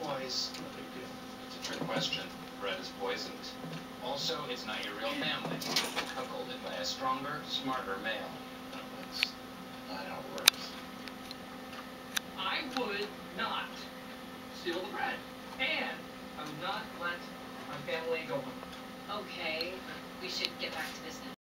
twice, no big deal. It's a trick question. Bread is poisoned. Also, it's not your real family. Cuckolded by a stronger, smarter male. No, that's not how it works. I would not steal the bread, and I would not let my family go home. Okay, we should get.